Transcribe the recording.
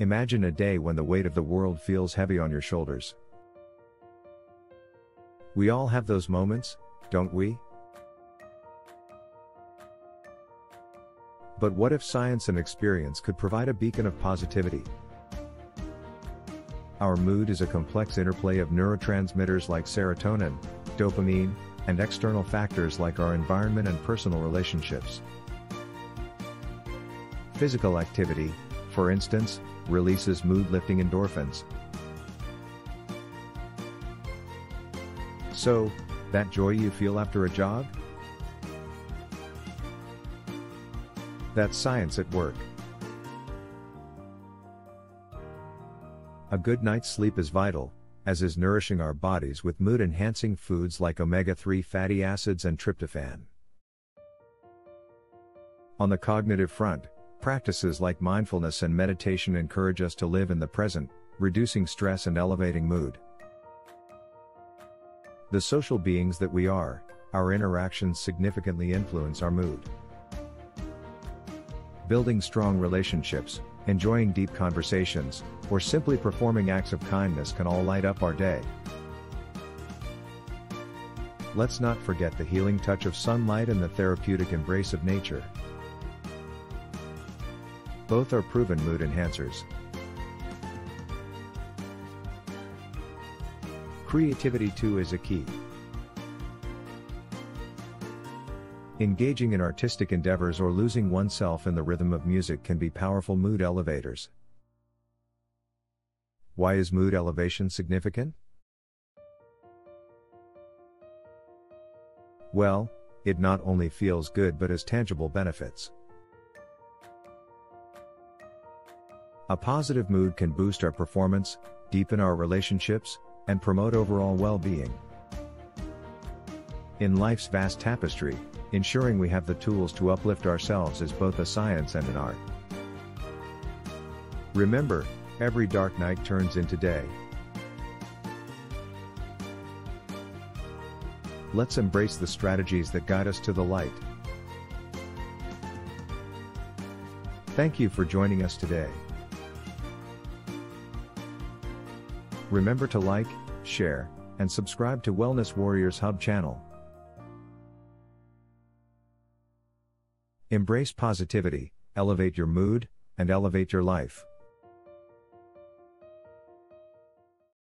Imagine a day when the weight of the world feels heavy on your shoulders. We all have those moments, don't we? But what if science and experience could provide a beacon of positivity? Our mood is a complex interplay of neurotransmitters like serotonin, dopamine, and external factors like our environment and personal relationships. Physical activity, for instance, releases mood lifting endorphins. So, that joy you feel after a jog? That's science at work. A good night's sleep is vital, as is nourishing our bodies with mood enhancing foods like omega 3 fatty acids and tryptophan. On the cognitive front, practices like mindfulness and meditation encourage us to live in the present, reducing stress and elevating mood. The social beings that we are, our interactions significantly influence our mood. Building strong relationships, enjoying deep conversations, or simply performing acts of kindness can all light up our day. Let's not forget the healing touch of sunlight and the therapeutic embrace of nature. Both are proven mood enhancers. Creativity too is a key. Engaging in artistic endeavors or losing oneself in the rhythm of music can be powerful mood elevators. Why is mood elevation significant? Well, it not only feels good but has tangible benefits. A positive mood can boost our performance, deepen our relationships, and promote overall well being. In life's vast tapestry, ensuring we have the tools to uplift ourselves is both a science and an art. Remember, every dark night turns into day. Let's embrace the strategies that guide us to the light. Thank you for joining us today. Remember to like, share, and subscribe to Wellness Warriors Hub channel. Embrace positivity, elevate your mood, and elevate your life.